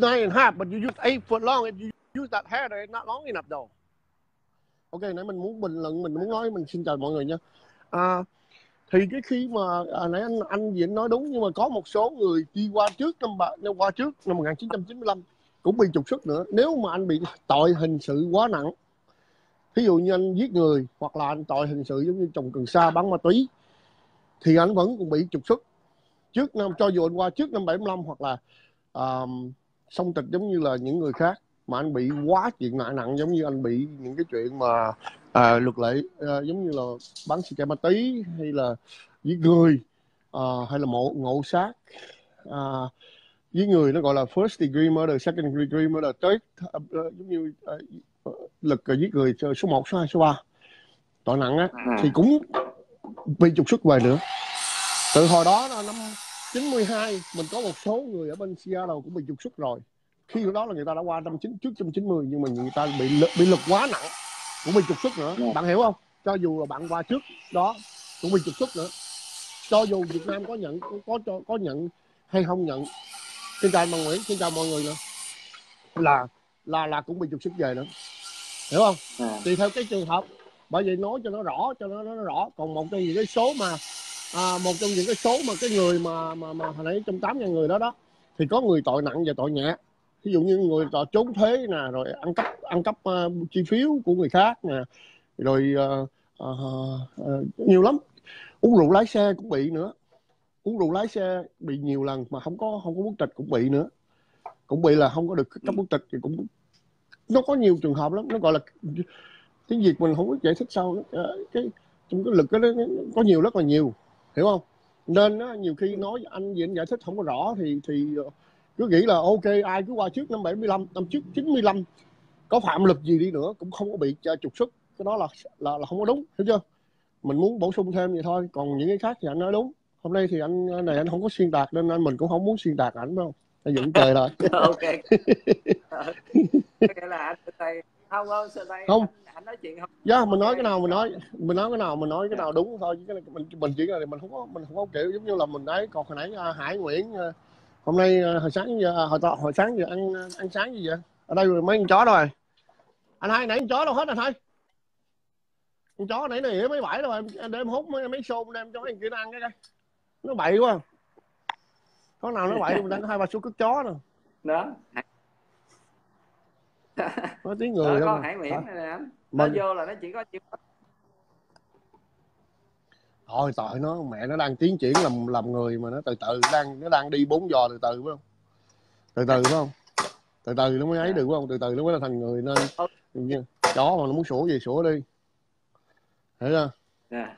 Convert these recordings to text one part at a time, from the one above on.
nine and a half, but you use eight foot long. If you use that hair, it's not long enough though. Ok, nãy mình muốn bình luận, mình muốn nói, mình xin chào mọi người nha. À, thì cái khi mà à, nãy anh anh Diễn nói đúng nhưng mà có một số người đi qua trước năm ba qua trước năm 1995 cũng bị trục xuất nữa. Nếu mà anh bị tội hình sự quá nặng, ví dụ như anh giết người hoặc là anh tội hình sự giống như trồng cần sa bắn ma túy thì anh vẫn cũng bị trục xuất trước năm cho dù anh qua trước năm 75 hoặc là um, song tịch giống như là những người khác mà anh bị quá chuyện nặng nặng giống như anh bị những cái chuyện mà à, luật lệ à, giống như là bắn xì ke ma túy hay là giết người à, hay là mộ ngộ sát à, giết người nó gọi là first degree murder second degree murder tới uh, giống như uh, lực uh, giết người số 1, số 2, số 3 tội nặng á à. thì cũng bị trục xuất về nữa. Từ hồi đó năm 92 mình có một số người ở bên Seattle cũng bị trục xuất rồi. Khi đó là người ta đã qua năm chín trước năm 90 nhưng mà người ta bị lực, bị lực quá nặng cũng bị trục xuất nữa. Yeah. bạn hiểu không? Cho dù là bạn qua trước đó cũng bị trục xuất nữa. Cho dù Việt Nam có nhận có có, có nhận hay không nhận xin chào Bằng Nguyễn xin chào mọi người nữa là là là cũng bị trục xuất về nữa. Hiểu không? À. tùy theo cái trường hợp bởi vậy nói cho nó rõ cho nó, nó rõ. Còn một trong những cái số mà à, một trong những cái số mà cái người mà mà mà hồi nãy trong tám ngàn người đó đó thì có người tội nặng và tội nhẹ. Ví dụ như người tội trốn thuế nè rồi ăn cắp ăn cắp uh, chi phiếu của người khác nè rồi uh, uh, uh, nhiều lắm. Uống rượu lái xe cũng bị nữa. Uống rượu lái xe bị nhiều lần mà không có không có quốc tịch cũng bị nữa. Cũng bị là không có được cấp quốc tịch thì cũng nó có nhiều trường hợp lắm. Nó gọi là tiếng việt mình không có giải thích sau ờ, cái trong cái lực đó, nó có nhiều rất là nhiều hiểu không? Nên á, nhiều khi nói anh diễn giải thích không có rõ thì thì ờ, cứ nghĩ là ok ai cứ qua trước năm 75 năm trước 95 có phạm lực gì đi nữa cũng không có bị ờ, trục xuất. Cái đó là là là không có đúng hiểu chưa? Mình muốn bổ sung thêm vậy thôi còn những cái khác thì anh nói đúng. Hôm nay thì anh này anh không có xuyên tạc nên anh mình cũng không muốn xuyên tạc ảnh đâu anh vẫn trời rồi ok. Cái là anh tay không không sơ tay Không. anh, anh nói chuyện không? Dạ, mình nói cái nào mình nói mình nói cái nào mình nói cái nào đúng thôi chứ cái này mình mình chỉ là mình không có mình không có kiểu giống như là mình ấy còn hồi nãy à, Hải Nguyễn à, hôm nay à, hồi sáng giờ hồi to, hồi sáng giờ ăn ăn sáng gì vậy? Ở đây rồi mấy con chó đâu rồi. Anh hai nãy con chó đâu hết anh hai? Con chó nãy này mấy bãi đâu em đem hút mấy mấy xôn đem cho mấy kia nó ăn cái đây nó bậy quá. Có nào nó bậy mình đánh hai ba số cất chó nè. Đó nói tiếng đó người có đâu hải mà. nguyễn Hả? này nè nó mình vô là nó chỉ có chịu thôi. Tội nó. Mẹ nó đang tiến triển làm làm người mà nó từ từ đang nó đang đi bốn giò từ từ phải không? Từ từ phải không? Từ từ nó mới ấy được phải không? Từ từ nó mới là thành người nên như chó mà nó muốn sủa gì sủa đi. Hiểu chưa? À.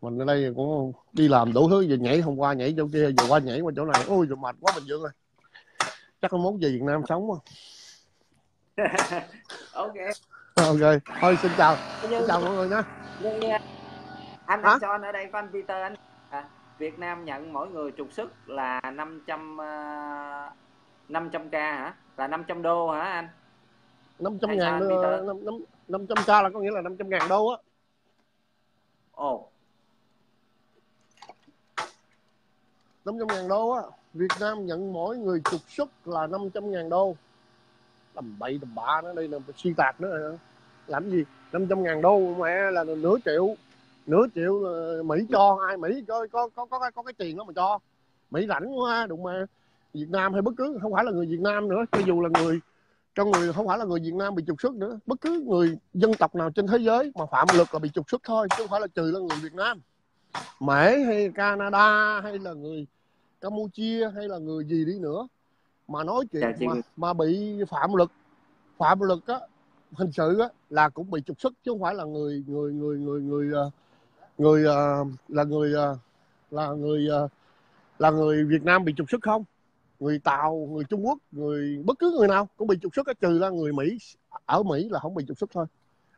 mình ở đây cũng đi làm đủ thứ giờ nhảy hôm qua nhảy chỗ kia giờ qua nhảy qua chỗ này. Ôi rồi mệt quá bình dương ơi. Chắc có mốt về việt nam sống quá ok. Ok thôi xin chào. Xin như, chào mọi người nha như, như anh Hả? anh ở đây anh Peter anh. À, Việt Nam nhận mỗi người trục xuất là 500 uh, 500 k hả? Là 500 đô hả anh? Năm trăm Hay ngàn năm năm năm trăm k là có nghĩa là năm trăm ngàn đô á. Ồ. Năm trăm ngàn đô á. Việt Nam nhận mỗi người trục xuất là 500 ngàn đô tầm bậy tầm bạ nữa đây là suy tạc nữa làm gì? 500 ngàn đô mẹ là nửa triệu. Nửa triệu là Mỹ cho ai Mỹ có có có có, có cái tiền đó mà cho. Mỹ rảnh quá đụng mà Việt Nam hay bất cứ không phải là người Việt Nam nữa cho dù là người trong người không phải là người Việt Nam bị trục xuất nữa. Bất cứ người dân tộc nào trên thế giới mà phạm luật là bị trục xuất thôi chứ không phải là trừ là người Việt Nam. Mỹ hay Canada hay là người Campuchia hay là người gì đi nữa mà nói chuyện chị mà, mà bị phạm luật phạm luật á hình sự á là cũng bị trục xuất chứ không phải là người người người người người ờ, người ờ, là người ờ, là người ờ, là người Việt Nam bị trục xuất không? Người Tàu người Trung Quốc người bất cứ người nào cũng bị trục xuất á, trừ ra người Mỹ ở Mỹ là không bị trục xuất thôi.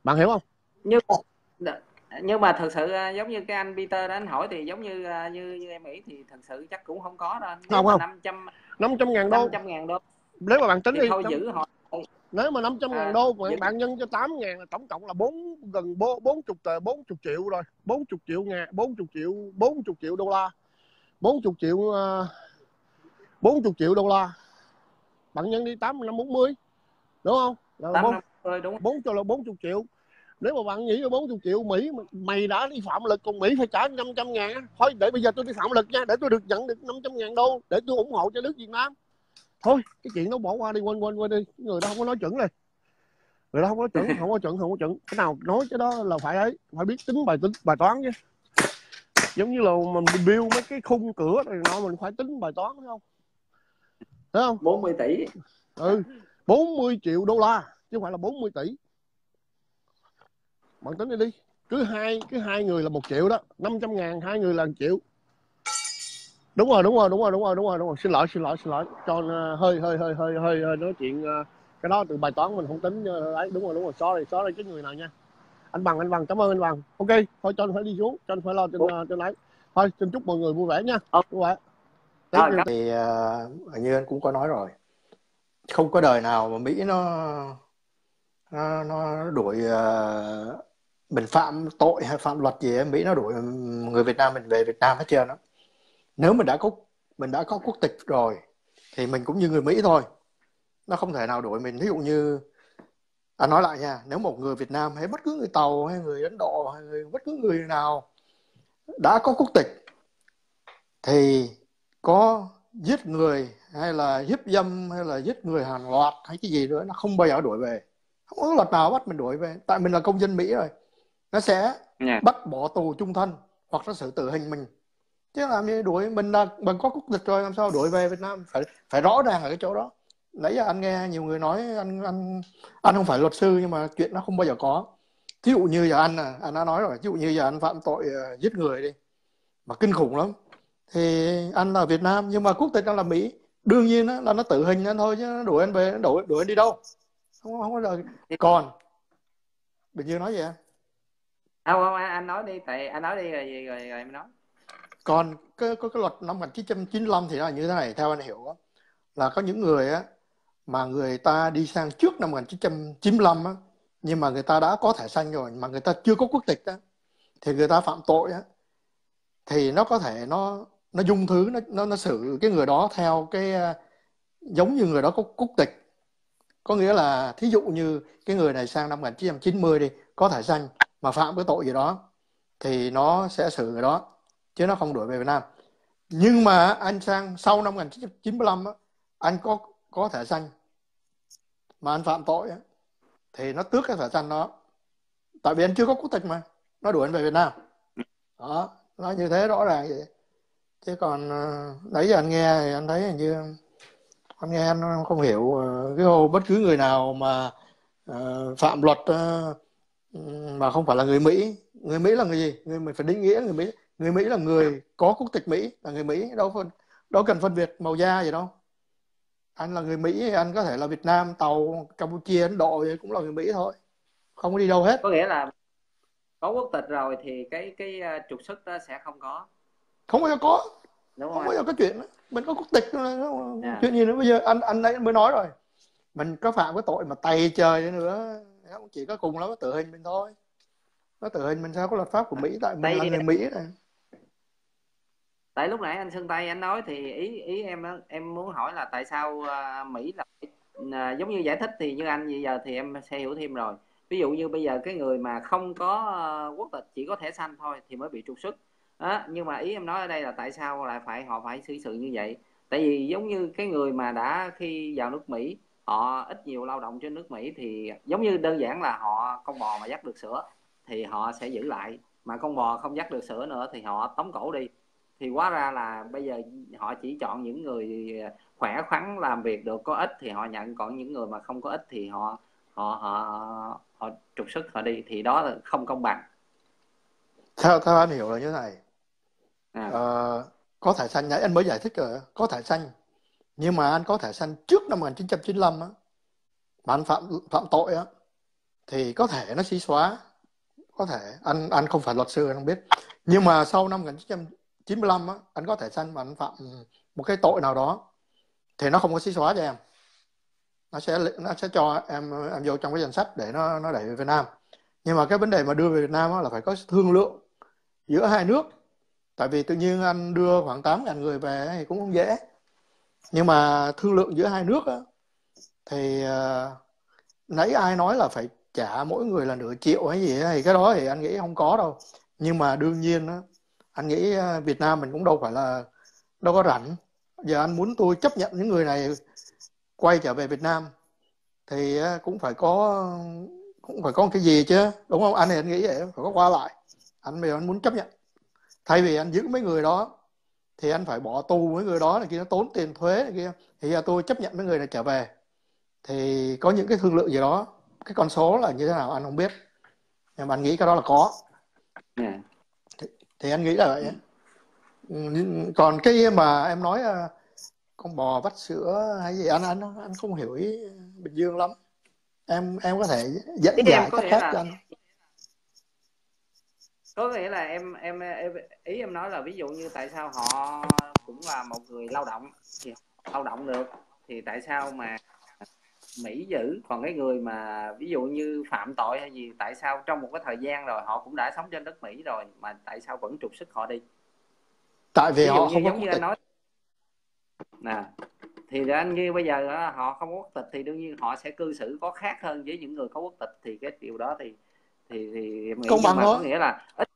Bạn hiểu không? Nhưng mà nhưng mà thật sự giống như cái anh Peter đó anh hỏi thì giống như như như em nghĩ thì thật sự chắc cũng không có đâu. Không, không. 500 500 ngàn đô. 500 ngàn đô. Nếu mà bạn tính thì đi thôi giữ họ nếu mà 500 ngàn À, đô bạn, bạn nhân cho 8 ngàn là tổng cộng là 4 gần 40 tờ 40 triệu rồi. 40 triệu ngàn 40 triệu 40 triệu đô la. 40 triệu uh, 40 triệu đô la. Bạn nhân đi tám năm bốn mươi đúng không? Là tám bốn năm mươi đúng. bốn cho là 40 triệu nếu mà bạn nghĩ là 40 triệu Mỹ mà mày đã đi phạm lực còn Mỹ phải trả 500 ngàn thôi để bây giờ tôi đi phạm lực nha để tôi được nhận được 500 ngàn đô để tôi ủng hộ cho nước Việt Nam. Thôi cái chuyện đó bỏ qua đi quên quên quên đi. Người đó không có nói chuẩn này người đó không có chuẩn không có chuẩn không có chuẩn. Cái nào nói cái đó là phải ấy phải biết tính bài tính bài toán chứ. Giống như là mình build mấy cái khung cửa này nọ mình phải tính bài toán phải không? Thấy không? 40 tỷ. Ừ 40 triệu đô la chứ không phải là 40 tỷ bạn tính đi đi. Cứ hai cứ hai người là một triệu đó. 500 ngàn hai người là một triệu. Đúng rồi đúng rồi đúng rồi đúng rồi đúng rồi đúng rồi. Xin lỗi xin lỗi xin lỗi. Cho uh, hơi hơi hơi hơi hơi hơi nói chuyện uh, cái đó từ bài toán mình không tính uh, ấy đúng rồi đúng rồi. Sorry sorry cái người nào nha. Anh bằng anh bằng cảm ơn anh bằng. Ok thôi cho anh phải đi xuống cho anh phải lo trên uh, trên ấy thôi xin chúc mọi người vui vẻ nha. Ờ. vui vẻ. Thank you. thì uh, như anh cũng có nói rồi. Không có đời nào mà Mỹ nó nó, nó đuổi uh, mình phạm tội hay phạm luật gì ở Mỹ nó đuổi người Việt Nam mình về Việt Nam hết trơn đó nếu mình đã có mình đã có quốc tịch rồi thì mình cũng như người Mỹ thôi. Nó không thể nào đuổi mình. Ví dụ như à, nói lại nha nếu một người Việt Nam hay bất cứ người Tàu hay người Ấn Độ hay người bất cứ người nào đã có quốc tịch thì có giết người hay là hiếp dâm hay là giết người hàng loạt hay cái gì nữa nó không bao giờ đuổi về. Không có luật nào bắt mình đuổi về. Tại mình là công dân Mỹ rồi nó sẽ Dạ. bắt bỏ tù trung thân hoặc nó xử tử hình mình. Chứ làm như đuổi mình là mình có quốc tịch rồi làm sao đuổi về Việt Nam? Phải phải rõ ràng ở cái chỗ đó. Nãy giờ anh nghe nhiều người nói anh anh anh không phải luật sư nhưng mà chuyện nó không bao giờ có. Thí dụ như giờ anh à anh đã nói rồi ví dụ như giờ anh phạm tội ờ, giết người đi mà kinh khủng lắm. Thì anh là Việt Nam nhưng mà quốc tịch anh là Mỹ. Đương nhiên á, là nó tử hình anh thôi chứ nó đuổi anh về nó đuổi đuổi anh đi đâu? Không không có lời còn Bình Dương nói gì anh không không anh, anh nói đi tại anh nói đi rồi rồi rồi, rồi em nói. Còn cái có cái luật năm 1995 thì nó là như thế này theo anh hiểu đó là có những người á mà người ta đi sang trước năm 1995 á nhưng mà người ta đã có thẻ xanh rồi mà người ta chưa có quốc tịch á thì người ta phạm tội á thì nó có thể nó nó dung thứ nó nó nó xử cái người đó theo cái à, giống như người đó có quốc tịch. Có nghĩa là thí dụ như cái người này sang năm 1990 đi có thẻ xanh mà phạm cái tội gì đó thì nó sẽ xử người đó chứ nó không đuổi về Việt Nam. Nhưng mà anh sang sau năm 1995 á, anh có có thẻ xanh mà anh phạm tội á, thì nó tước cái thẻ xanh đó. Tại vì anh chưa có quốc tịch mà nó đuổi anh về Việt Nam. Đó nó như thế rõ ràng vậy. Chứ còn ờ, nãy giờ anh nghe thì anh thấy hình như anh nghe anh không hiểu ờ, cái hồ bất cứ người nào mà ờ, phạm luật mà không phải là người Mỹ. Người Mỹ là người gì? Người mình phải định nghĩa người Mỹ. Người Mỹ là người có quốc tịch Mỹ là người Mỹ. Đâu phân đâu cần phân biệt màu da gì đâu. Anh là người Mỹ anh có thể là Việt Nam Tàu Campuchia Ấn Độ gì cũng là người Mỹ thôi. Không có đi đâu hết. Có nghĩa là có quốc tịch rồi thì cái cái uh, trục xuất sẽ không có. Không bao giờ có. Đúng không bao giờ có chuyện mình có quốc tịch Dạ. chuyện gì nữa bây giờ? Anh anh nãy mới nói rồi. Mình có phạm cái tội mà tày trời đi không chỉ có cùng lắm nó tử hình mình thôi. Nó tử hình mình sao có luật pháp của Mỹ tại mình là người. Mỹ này? Tại lúc nãy anh Sơn Tây anh nói thì ý ý em em muốn hỏi là tại sao à, Mỹ là à, giống như giải thích thì như anh bây giờ thì em sẽ hiểu thêm rồi. Ví dụ như bây giờ cái người mà không có à, quốc tịch chỉ có thẻ xanh thôi thì mới bị trục xuất. Đó, nhưng mà ý em nói ở đây là tại sao lại phải họ phải xử sự như vậy? Tại vì giống như cái người mà đã khi vào nước Mỹ họ ít nhiều lao động trên nước Mỹ thì giống như đơn giản là họ con bò mà dắt được sữa thì họ sẽ giữ lại. Mà con bò không dắt được sữa nữa thì họ tống cổ đi. Thì hóa ra là bây giờ họ chỉ chọn những người khỏe khoắn làm việc được có ích thì họ nhận còn những người mà không có ích thì họ họ họ họ trục xuất họ đi. Thì đó là không công bằng. Theo theo anh hiểu là như thế này. À, Ờ, có thẻ xanh nãy anh mới giải thích rồi. Có thẻ xanh nhưng mà anh có thể xanh trước năm 1995 á mà anh phạm phạm tội á thì có thể nó xí xóa. Có thể. Anh anh không phải luật sư anh không biết. Nhưng mà sau năm 1995 á anh có thể xanh mà anh phạm một cái tội nào đó thì nó không có xí xóa cho em. Nó sẽ nó sẽ cho em em vô trong cái danh sách để nó nó đẩy về Việt Nam. Nhưng mà cái vấn đề mà đưa về Việt Nam á, là phải có thương lượng giữa hai nước. Tại vì tự nhiên anh đưa khoảng 8.000 người về thì cũng không dễ nhưng mà thương lượng giữa hai nước á, thì uh, nãy ai nói là phải trả mỗi người là nửa triệu hay gì thì cái đó thì anh nghĩ không có đâu. Nhưng mà đương nhiên á anh nghĩ ờ, Việt Nam mình cũng đâu phải là đâu có rảnh. Giờ anh muốn tôi chấp nhận những người này quay trở về Việt Nam thì ờ, cũng phải có cũng phải có cái gì chứ đúng không? Anh thì anh nghĩ vậy phải có qua lại. Anh bây giờ anh muốn chấp nhận. Thay vì anh giữ mấy người đó thì anh phải bỏ tù mấy người đó này kia nó tốn tiền thuế này kia. Thì giờ tôi chấp nhận mấy người này trở về. Thì có những cái thương lượng gì đó cái con số là như thế nào anh không biết. Nhưng mà anh nghĩ cái đó là có. Yeah. Dạ. thì, thì anh nghĩ là vậy còn cái mà em nói à, con bò vắt sữa hay gì anh anh anh không hiểu ý bình dương lắm. Em em có thể dẫn giải cách khác cho anh có nghĩa là em, em em ý em nói là ví dụ như tại sao họ cũng là một người lao động thì lao động được thì tại sao mà Mỹ giữ? Còn cái người mà ví dụ như phạm tội hay gì tại sao trong một cái thời gian rồi họ cũng đã sống trên đất Mỹ rồi mà tại sao vẫn trục xuất họ đi? Tại vì họ không giống như anh nói. Nè thì anh như bây giờ họ không có quốc tịch thì đương nhiên họ sẽ cư xử có khác hơn với những người có quốc tịch thì cái điều đó thì thì thì em nghĩ công bằng thôi nghĩa là ít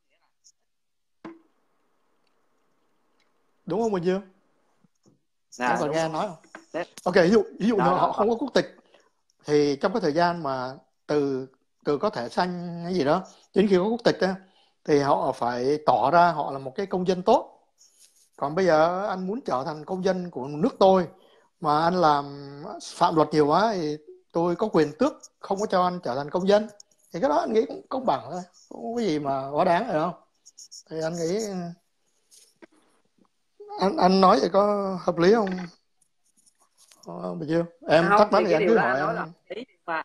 đúng không Bình Dương? Nà, còn nghe nói không? Đấy. Ok, ví dụ ví dụ đó, họ đó. không có quốc tịch thì trong cái thời gian mà từ từ có thẻ xanh hay gì đó đến khi có quốc tịch á, thì họ phải tỏ ra họ là một cái công dân tốt còn bây giờ anh muốn trở thành công dân của nước tôi mà anh làm phạm luật nhiều quá thì tôi có quyền tước không có cho anh trở thành công dân thì cái đó anh nghĩ cũng công bằng thôi. Không có gì mà quá đáng rồi không thì anh nghĩ anh anh nói vậy có hợp lý không? Ờ, bao nhiêu em không, thắc mắc thì anh cứ hỏi là ý mà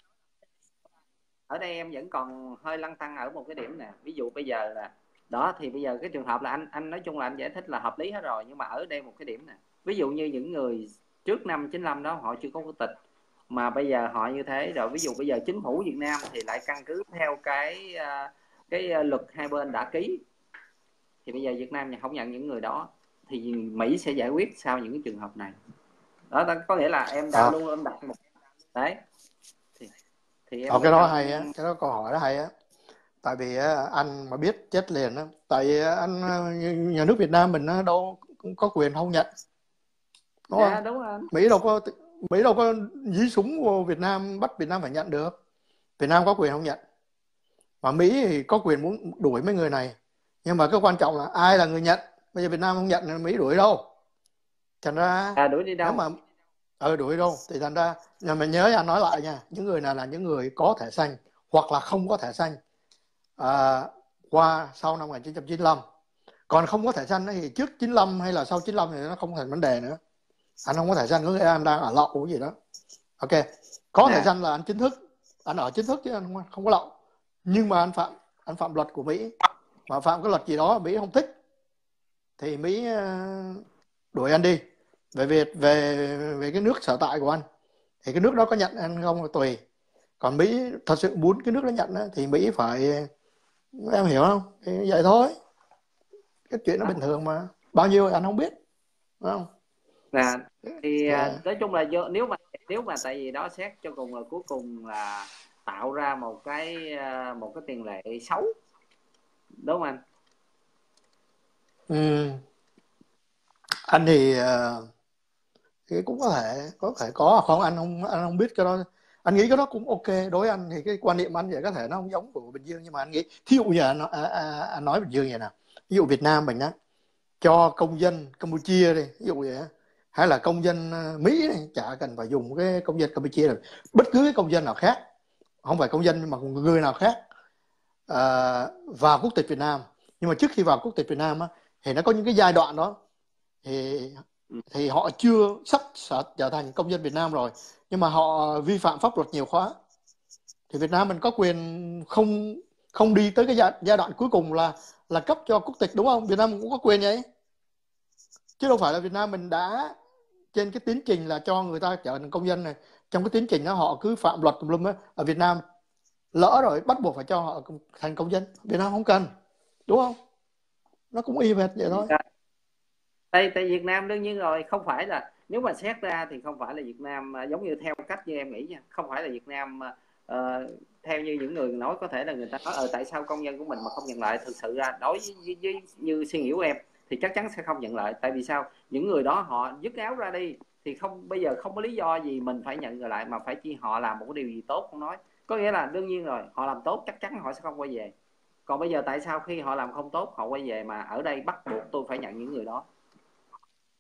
ở đây em vẫn còn hơi lăn tăng ở một cái điểm nè. Ví dụ bây giờ là đó thì bây giờ cái trường hợp là anh anh nói chung là anh giải thích là hợp lý hết rồi nhưng mà ở đây một cái điểm nè. Ví dụ như những người trước năm 95 đó họ chưa có quốc tịch mà bây giờ họ như thế rồi ví dụ bây giờ chính phủ Việt Nam thì lại căn cứ theo cái à, cái à, luật hai bên đã ký thì bây giờ Việt Nam không nhận những người đó thì Mỹ sẽ giải quyết sau những cái trường hợp này đó có nghĩa là em đã à. luôn luôn đặt một đấy thì, thì em cái đó hay á cái đó câu hỏi đó hay á tại vì anh mà biết chết liền á tại anh nhà nước Việt Nam mình đâu cũng có quyền không nhận đúng không? Dạ, đúng rồi. Mỹ đâu có Mỹ đâu có dí súng vô Việt Nam bắt Việt Nam phải nhận được. Việt Nam có quyền không nhận. Mà Mỹ thì có quyền muốn đuổi mấy người này. Nhưng mà cái quan trọng là ai là người nhận? Bây giờ Việt Nam không nhận Mỹ đuổi đâu. Thành ra à, đuổi đi đâu? nếu mà ờ đuổi đâu? Thì thành ra nhà mình nhớ anh nói lại nha những người này là những người có thẻ xanh hoặc là không có thẻ xanh à, qua sau năm 1995 còn không có thẻ xanh thì trước 95 hay là sau 95 thì nó không thành vấn đề nữa anh không có thẻ xanh có nghĩa anh đang ở lậu cái gì đó. Ok có thẻ à. xanh là anh chính thức anh ở chính thức chứ anh không, không có lậu. Nhưng mà anh phạm anh phạm luật của Mỹ. Mà phạm cái luật gì đó Mỹ không thích thì Mỹ ờ, đuổi anh đi. Về về về về cái nước sở tại của anh thì cái nước đó có nhận anh không là tùy. Còn Mỹ thật sự muốn cái nước đó nhận thì Mỹ phải em hiểu không? Thì vậy thôi. Cái chuyện nó bình thường mà. Bao nhiêu anh không biết đúng không là thì yeah. Dạ. nói chung là nếu mà nếu mà tại vì đó xét cho cùng là cuối cùng là tạo ra một cái à, một cái tiền lệ xấu. Đúng không anh? Ừ. anh thì uh, thì cũng có thể có thể có. Không anh không anh không biết cái đó. Anh nghĩ cái đó cũng ok. Đối với anh thì cái quan niệm anh vậy có thể nó không giống của bình dương nhưng mà anh nghĩ thí dụ như anh, à, à, anh nói bình dương vậy nè. Ví dụ việt nam mình á cho công dân campuchia đi ví dụ vậy hay là công dân ờ, mỹ này chả cần phải dùng cái công dân campuchia rồi. Bất cứ cái công dân nào khác không phải công dân mà người nào khác uh, vào quốc tịch việt nam. Nhưng mà trước khi vào quốc tịch việt nam á thì nó có những cái giai đoạn đó. Thì thì họ chưa sắp trở thành công dân Việt Nam rồi. Nhưng mà họ vi phạm pháp luật nhiều khóa. Thì Việt Nam mình có quyền không không đi tới cái giai, giai đoạn cuối cùng là là cấp cho quốc tịch đúng không? Việt Nam cũng có quyền vậy. Chứ đâu phải là Việt Nam mình đã trên cái tiến trình là cho người ta trở thành công dân này trong cái tiến trình đó họ cứ phạm luật tùm lum ở Việt Nam lỡ rồi bắt buộc phải cho họ thành công dân. Việt Nam không cần đúng không? Nó cũng y hệt vậy thôi. Tại tại Việt Nam đương nhiên rồi không phải là nếu mà xét ra thì không phải là Việt Nam à, giống như theo cách như em nghĩ nha không phải là Việt Nam uh, theo như những người nói có thể là người ta nói ờ tại sao công nhân của mình mà không nhận lại? Thực sự ra đối với, với, với như suy nghĩ của em thì chắc chắn sẽ không nhận lại tại vì sao? Những người đó họ dứt áo ra đi thì không bây giờ không có lý do gì mình phải nhận người lại mà phải chi họ làm một cái điều gì tốt không nói. Có nghĩa là đương nhiên rồi họ làm tốt chắc chắn họ sẽ không quay về. Còn bây giờ tại sao khi họ làm không tốt họ quay về mà ở đây bắt buộc tôi phải nhận những người đó?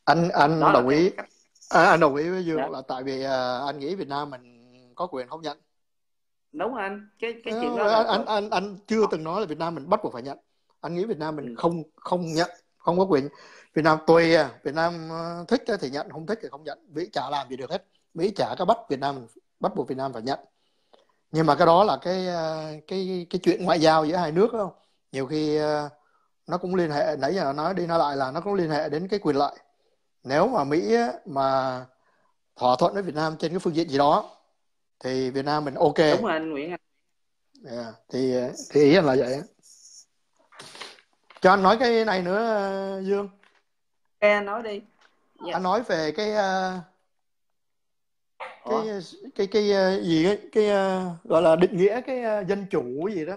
Anh anh đó đồng ý. cách... à, anh đồng ý với dương Dạ. là tại vì uh, anh nghĩ Việt Nam mình có quyền không nhận. Đúng anh cái cái Ờ, chuyện đó là anh, anh anh anh chưa từng nói là Việt Nam mình bắt buộc phải nhận. Anh nghĩ Việt Nam mình Ừ. không không nhận không có quyền. Việt Nam tùy à, Việt Nam ờ, thích thì nhận không thích thì không nhận. Mỹ chả làm gì được hết. Mỹ chả có bắt Việt Nam bắt buộc Việt Nam phải nhận. Nhưng mà cái đó là cái ờ, cái cái chuyện ngoại giao giữa hai nước không? Nhiều khi ờ, nó cũng liên hệ nãy giờ nói đi nói lại là nó cũng liên hệ đến cái quyền lợi. Nếu mà Mỹ mà thỏa thuận với Việt Nam trên cái phương diện gì đó thì Việt Nam mình ok. Đúng rồi anh Nguyễn anh Yeah. thì thì ý anh là vậy. Cho anh nói cái này nữa Dương Ê, anh nói đi Dạ. anh nói về cái ờ, Ủa? cái cái cái ờ, gì ấy, cái ờ, gọi là định nghĩa cái ờ, dân chủ gì đó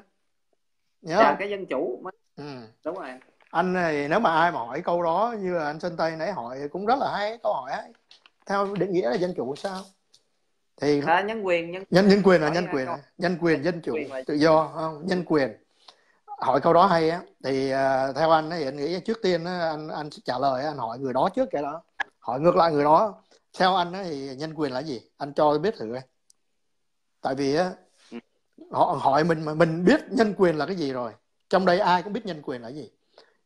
nhớ Dạ, không cái dân chủ ừ. đúng rồi anh này nếu mà ai mà hỏi câu đó như là anh Sơn Tây nãy hỏi cũng rất là hay câu hỏi ấy. theo định nghĩa là dân chủ sao thì à, nhân quyền nhân nhân nhân quyền là Hỏi nhân quyền à. nhân quyền dân chủ tự do không nhân quyền hỏi câu đó hay á. Thì uh, theo anh thì anh nghĩ trước tiên á, anh anh sẽ trả lời anh hỏi người đó trước cái đó. Hỏi ngược lại người đó. Theo anh á, thì nhân quyền là gì? Anh cho biết thử coi. Tại vì á họ hỏi mình mà mình biết nhân quyền là cái gì rồi. Trong đây ai cũng biết nhân quyền là gì.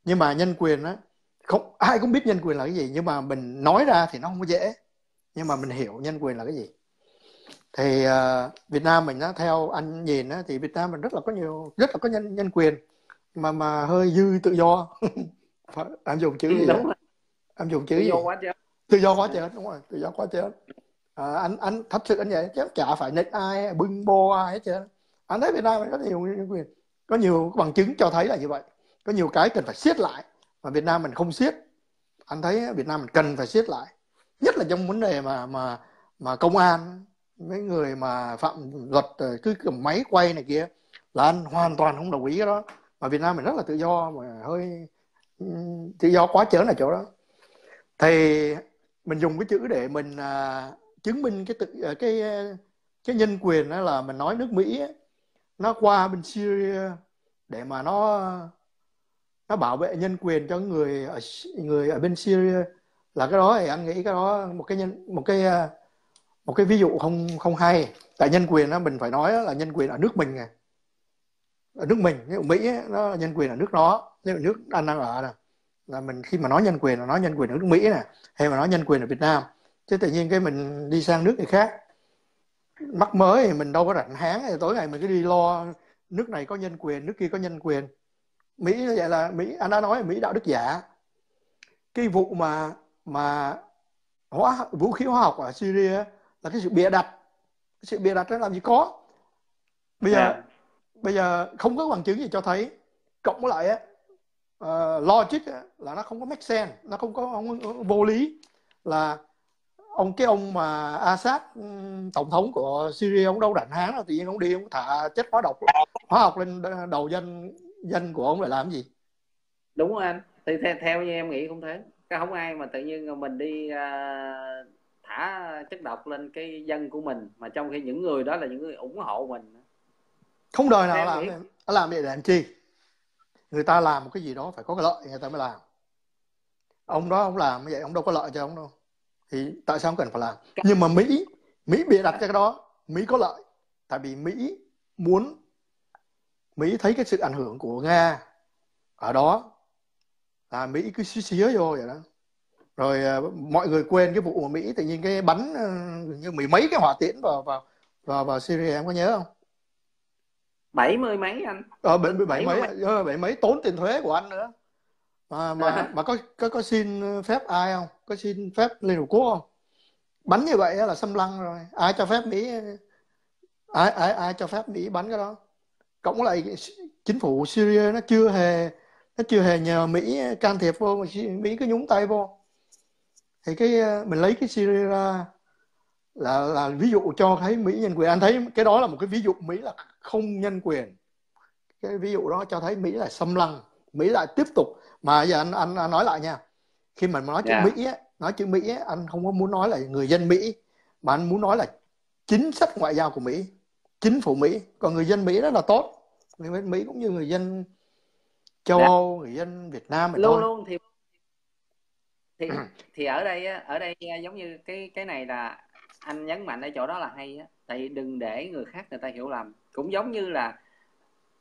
Nhưng mà nhân quyền á không ai cũng biết nhân quyền là cái gì. Nhưng mà mình nói ra thì nó không có dễ. Nhưng mà mình hiểu nhân quyền là cái gì thì ờ, Việt Nam mình á theo anh nhìn á thì Việt Nam mình rất là có nhiều rất là có nhân nhân quyền mà mà hơi dư tự do. Em dùng chữ gì? đúng em dùng chữ tự gì? do quá chứ tự do quá chết đúng rồi tự do quá chết à, anh anh thật sự anh vậy chứ chả phải nịnh ai bưng bô ai hết trơn. Anh thấy Việt Nam mình rất nhiều nhân quyền có nhiều bằng chứng cho thấy là như vậy. Có nhiều cái cần phải siết lại mà Việt Nam mình không siết. Anh thấy Việt Nam mình cần phải siết lại nhất là trong vấn đề mà mà mà công an mấy người mà phạm luật ờ, cứ cầm máy quay này kia là anh hoàn toàn không đồng ý cái đó. Mà Việt Nam mình rất là tự do mà hơi tự do quá chớn ở chỗ đó. Thì mình dùng cái chữ để mình à, chứng minh cái tự à, cái ờ, cái nhân quyền đó là mình nói nước Mỹ ấy, nó qua bên Syria để mà nó nó bảo vệ nhân quyền cho người ở người ở bên Syria. Là cái đó thì anh nghĩ cái đó một cái nhân một cái à, một cái ví dụ không không hay. Tại nhân quyền đó mình phải nói là nhân quyền ở nước mình nè. Ở nước mình, ví dụ Mỹ nó là nhân quyền ở nước nó ví dụ nước anh đang ở nè. Là mình, khi mà nói nhân quyền là nói nhân quyền ở nước Mỹ nè, hay mà nói nhân quyền ở Việt Nam. Chứ tự nhiên cái mình đi sang nước người khác. Mắc mới thì mình đâu có rảnh háng, thì tối ngày mình cứ đi lo nước này có nhân quyền, nước kia có nhân quyền. Mỹ như vậy là Mỹ, anh đã nói là Mỹ đạo đức giả. Cái vụ mà mà hóa, vũ khí hóa học ở Syria là cái sự bịa đặt. Cái sự bịa đặt đó làm gì có. Bây giờ Dạ. bây giờ không có bằng chứng gì cho thấy. Cộng với lại á ờ, logic á, là nó không có make sense nó không có không, vô lý. Là ông cái ông mà Assad ừm, tổng thống của Syria ông đâu rảnh háng tự nhiên ông đi ông thả chất hóa độc. Hóa học lên đầu dân dân của ông để làm gì? Đúng rồi anh. Thì theo, theo như em nghĩ cũng thế. Cái không ai mà tự nhiên mình đi à, thả chất độc lên cái dân của mình mà trong khi những người đó là những người ủng hộ mình. Không đời nào làm nó làm để làm chi? Người ta làm một cái gì đó phải có cái lợi người ta mới làm. Ông đó ông làm như vậy ông đâu có lợi cho ông đâu. Thì tại sao ông cần phải làm? Nhưng mà Mỹ Mỹ bịa đặt cho cái đó Mỹ có lợi. Tại vì Mỹ muốn Mỹ thấy cái sự ảnh hưởng của Nga ở đó là Mỹ cứ xí xía vô vậy đó rồi à, mọi người quên cái vụ mà Mỹ tự nhiên cái bắn ờ, như mười mấy cái hỏa tiễn vào vào vào vào Syria em có nhớ không? Bảy mươi mấy anh. Ờ bảy bảy Bảy mấy mươi ờ, bảy mấy tốn tiền thuế của anh nữa. Mà mà À. mà có có có xin phép ai không? Có xin phép Liên Hợp Quốc không? Bắn như vậy là xâm lăng rồi. Ai cho phép Mỹ ai ai ai cho phép Mỹ bắn cái đó? Cộng lại chính phủ Syria nó chưa hề nó chưa hề nhờ Mỹ can thiệp vô mà Mỹ cứ nhúng tay vô thì cái ờ, mình lấy cái Syria ra là là ví dụ cho thấy Mỹ nhân quyền. Anh thấy cái đó là một cái ví dụ Mỹ là không nhân quyền. Cái ví dụ đó cho thấy Mỹ là xâm lăng Mỹ lại tiếp tục. Mà giờ anh anh, anh nói lại nha khi mình nói chữ Dạ. Mỹ á, nói chữ Mỹ á, anh không có muốn nói là người dân Mỹ mà anh muốn nói là chính sách ngoại giao của Mỹ chính phủ Mỹ. Còn người dân Mỹ rất là tốt. Người dân Mỹ cũng như người dân châu Dạ. Âu người dân Việt Nam vậy luôn thôi. luôn thì thì thì ở đây ở đây giống như cái cái này là anh nhấn mạnh ở chỗ đó là hay á. Tại vì đừng để người khác người ta hiểu lầm. Cũng giống như là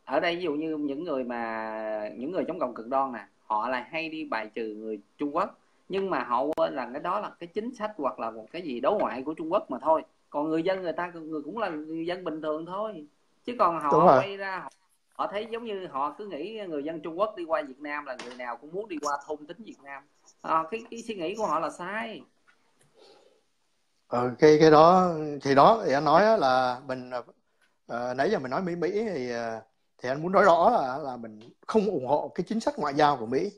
ở đây ví dụ như những người mà những người chống cộng cực đoan nè họ lại hay đi bài trừ người Trung Quốc. Nhưng mà họ quên là cái đó là cái chính sách hoặc là một cái gì đối ngoại của Trung Quốc mà thôi. Còn người dân người ta người cũng là người dân bình thường thôi. Chứ còn họ quay ra họ, họ thấy giống như họ cứ nghĩ người dân Trung Quốc đi qua Việt Nam là người nào cũng muốn đi qua thôn tính Việt Nam à, cái cái suy nghĩ của họ là sai. Ờ, cái cái đó thì đó thì anh nói là mình à, nãy giờ mình nói Mỹ Mỹ thì thì anh muốn nói rõ là là mình không ủng hộ cái chính sách ngoại giao của Mỹ.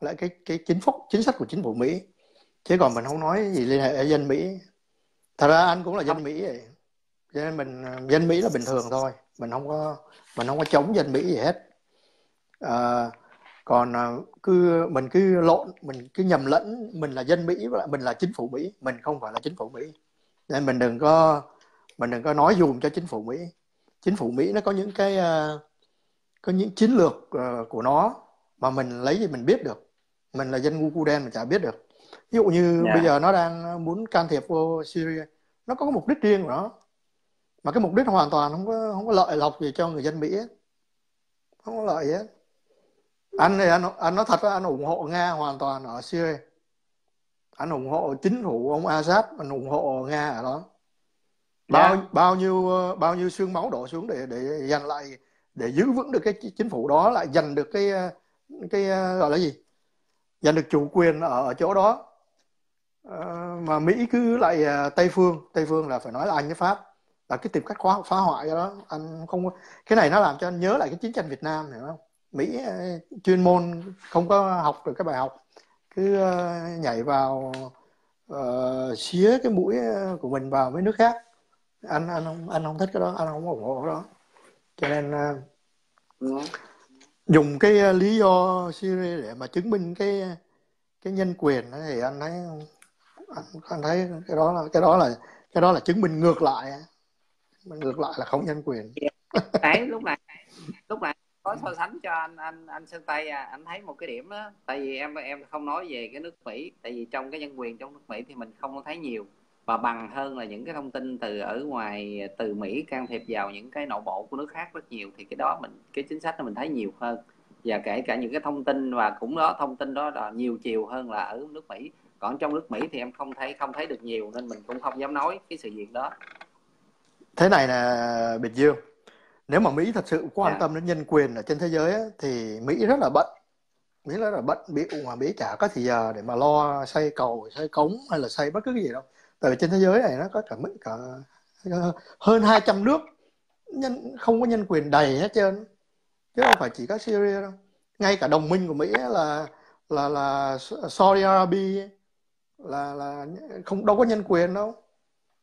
Lại cái cái chính phúc chính sách của chính phủ Mỹ. Chứ còn mình không nói gì liên hệ với dân Mỹ. Thật ra anh cũng là dân Mỹ vậy. Cho nên mình dân Mỹ là bình thường thôi. Mình không có mình không có chống dân Mỹ gì hết. À, còn ờ, cứ mình cứ lộn mình cứ nhầm lẫn mình là dân Mỹ và mình là chính phủ Mỹ mình không phải là chính phủ Mỹ. Nên mình đừng có mình đừng có nói dùm cho chính phủ Mỹ. Chính phủ Mỹ nó có những cái ờ, có những chiến lược ờ, của nó mà mình lấy gì mình biết được. Mình là dân ngu cu đen mình chả biết được. Ví dụ như Dạ. bây giờ nó đang muốn can thiệp vô Syria nó có mục đích riêng của nó. Mà cái mục đích hoàn toàn không có không có lợi lộc gì cho người dân Mỹ hết. Không có lợi gì hết anh thì anh anh nói thật là anh ủng hộ Nga hoàn toàn ở Syria anh ủng hộ chính phủ ông Assad anh ủng hộ Nga ở đó. Bao Dạ. bao nhiêu ờ, bao nhiêu xương máu đổ xuống để để giành lại để giữ vững được cái chính phủ đó lại giành được cái ờ, cái ờ, gọi là gì? Giành được chủ quyền ở, ở chỗ đó. Mà Mỹ cứ lại Tây phương. Tây phương là phải nói là Anh với Pháp. Là cái tìm cách phá phá hoại đó. Anh không cái này nó làm cho anh nhớ lại cái chiến tranh Việt Nam hiểu không Mỹ ờ, chuyên môn không có học được cái bài học. Cứ ờ, nhảy vào uh, xía cái mũi của mình vào mấy nước khác. Anh anh không anh không thích cái đó anh không ủng hộ cái đó. Cho nên uh, Ừ. dùng cái lý do Syria để mà chứng minh cái cái nhân quyền thì anh thấy anh, anh thấy cái đó là cái đó là cái đó là chứng minh ngược lại. Mình ngược lại là không nhân quyền. Dạ, Đấy lúc này lúc này có so sánh cho anh anh anh Sơn Tây à anh thấy một cái điểm đó, tại vì em em không nói về cái nước Mỹ, tại vì trong cái nhân quyền trong nước Mỹ thì mình không thấy nhiều. Và bằng hơn là những cái thông tin từ ở ngoài, từ Mỹ can thiệp vào những cái nội bộ của nước khác rất nhiều, thì cái đó mình, cái chính sách đó mình thấy nhiều hơn. Và kể cả những cái thông tin và cũng đó, thông tin đó là nhiều chiều hơn là ở nước Mỹ. Còn trong nước Mỹ thì em không thấy không thấy được nhiều nên mình cũng không dám nói cái sự việc đó. Thế này nè, Bình Dương nếu mà Mỹ thật sự quan Dạ. tâm đến nhân quyền ở trên thế giới á, thì Mỹ rất là bận. Mỹ rất là bận bịu mà Mỹ chả có thời giờ để mà lo xây cầu xây cống hay là xây bất cứ cái gì đâu. Tại vì trên thế giới này nó có cả Mỹ cả hơn 200 nước nhân không có nhân quyền đầy hết trơn. Chứ không phải chỉ có Syria đâu. Ngay cả đồng minh của Mỹ là là là Saudi Arabia là là không đâu có nhân quyền đâu.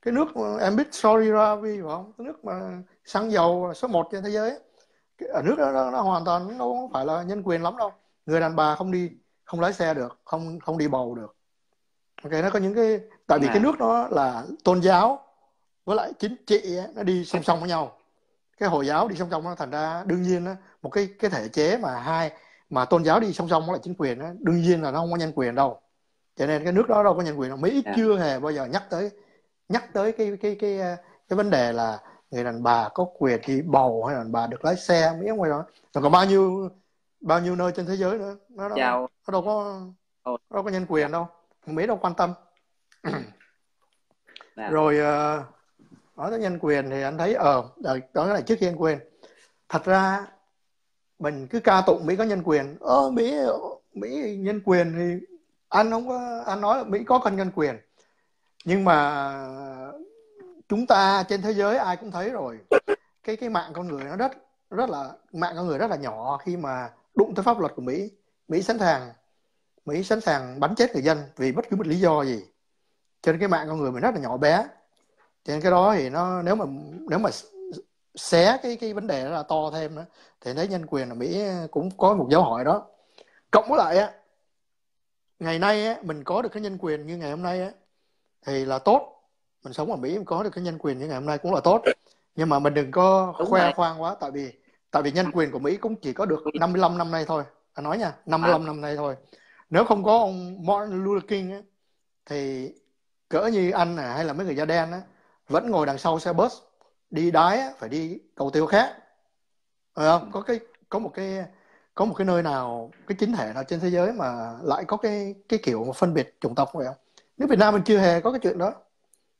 Cái nước em biết Saudi Arabia phải không? Cái nước mà xăng dầu số 1 trên thế giới ở nước đó nó, nó hoàn toàn nó không phải là nhân quyền lắm đâu. Người đàn bà không đi không lái xe được không không đi bầu được. Ok nó có những cái tại vì À. cái nước đó là tôn giáo với lại chính trị ấy, nó đi song song với nhau. Cái hồi giáo đi song song nó thành ra đương nhiên á, một cái cái thể chế mà hai mà tôn giáo đi song song với lại chính quyền á, đương nhiên là nó không có nhân quyền đâu. Cho nên cái nước đó đâu có nhân quyền đâu. Mỹ Dạ. chưa hề bao giờ nhắc tới nhắc tới cái cái cái cái, cái vấn đề là người đàn bà có quyền đi bầu hay đàn bà được lái xe Mỹ phải đó. Rồi còn bao nhiêu bao nhiêu nơi trên thế giới nữa nó đâu, chào. nó đâu có Ồ. đâu có nhân quyền đâu Mỹ đâu quan tâm. Dạ. rồi ờ, nói tới nhân quyền thì anh thấy ờ đợi đó là trước khi anh quên thật ra mình cứ ca tụng Mỹ có nhân quyền. Ơ Mỹ Mỹ nhân quyền thì anh không có anh nói là Mỹ có cần nhân quyền. Nhưng mà chúng ta trên thế giới ai cũng thấy rồi. Cái cái mạng con người nó rất rất là, mạng con người rất là nhỏ khi mà đụng tới pháp luật của Mỹ. Mỹ sẵn sàng, Mỹ sẵn sàng bắn chết người dân vì bất cứ một lý do gì. Cho nên cái mạng con người mình rất là nhỏ bé. Cho nên cái đó thì nó, nếu mà nếu mà xé cái cái vấn đề đó là to thêm nữa, thì thấy nhân quyền ở Mỹ cũng có một dấu hỏi đó. Cộng với lại á, ngày nay á, mình có được cái nhân quyền như ngày hôm nay á, thì là tốt mình sống ở Mỹ mình có được cái nhân quyền như ngày hôm nay cũng là tốt. Nhưng mà mình đừng có Đúng khoe rồi. khoang quá tại vì tại vì nhân quyền của Mỹ cũng chỉ có được 55 năm nay thôi. Anh nói nha 55 năm nay thôi. Nếu không có ông Martin Luther King á, thì cỡ như anh à, hay là mấy người da đen á, vẫn ngồi đằng sau xe bus đi đái á, phải đi cầu tiêu khác. Phải không có cái có một cái có một cái nơi nào cái chính thể nào trên thế giới mà lại có cái cái kiểu phân biệt chủng tộc vậy không? Nước Việt Nam mình chưa hề có cái chuyện đó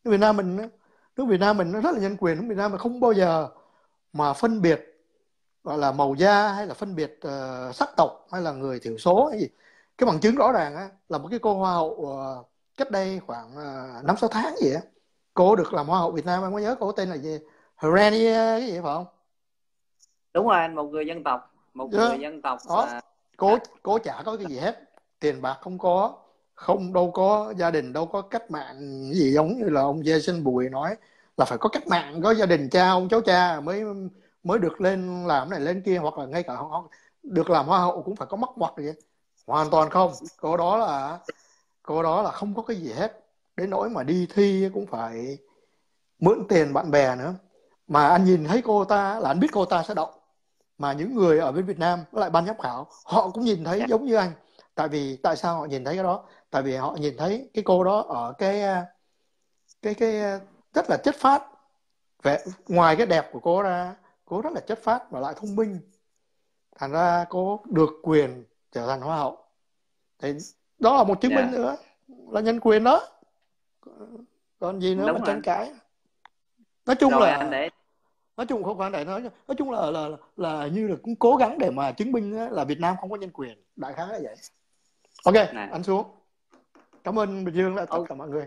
nước Việt Nam mình nước Việt Nam mình nó rất là nhân quyền. Nước Việt Nam mình không bao giờ mà phân biệt gọi là màu da hay là phân biệt ờ, sắc tộc hay là người thiểu số hay gì. Cái bằng chứng rõ ràng á, là một cái cô hoa hậu ờ, cách đây khoảng năm sáu tháng gì á cô được làm hoa hậu Việt Nam. Em có nhớ cô tên là gì? Herania cái gì phải không? Đúng rồi anh một người dân tộc một Dạ. người dân tộc Đó. à, cô cô chả có cái gì hết. Tiền bạc không có không đâu có gia đình đâu có cách mạng gì giống như là ông Jason Bùi nói là phải có cách mạng có gia đình cha ông cháu cha mới mới được lên làm này lên kia hoặc là ngay cả họ được làm hoa hậu cũng phải có mắc ngoặt gì hoàn toàn không. Cô đó là cô đó là không có cái gì hết. Đến nỗi mà đi thi cũng phải mượn tiền bạn bè nữa. Mà anh nhìn thấy cô ta là anh biết cô ta sẽ đậu. Mà những người ở bên Việt Nam với lại ban giám khảo họ cũng nhìn thấy giống như anh. Tại vì tại sao họ nhìn thấy cái đó tại vì họ nhìn thấy cái cô đó ở cái cái cái rất là chất phát. Vẻ ngoài cái đẹp của cô ra cô rất là chất phát và lại thông minh. Thành ra cô được quyền trở thành hoa hậu. Thì đó là một chứng Dạ. minh nữa là nhân quyền đó. Còn gì nữa Đúng mà tranh cãi? Nói chung rồi là anh để nói chung không phải để nói nói chung là là là như là cũng cố gắng để mà chứng minh là Việt Nam không có nhân quyền. Đại khái là vậy. Ok Này. anh xuống cảm ơn Bình Dương đã tất cả mọi người.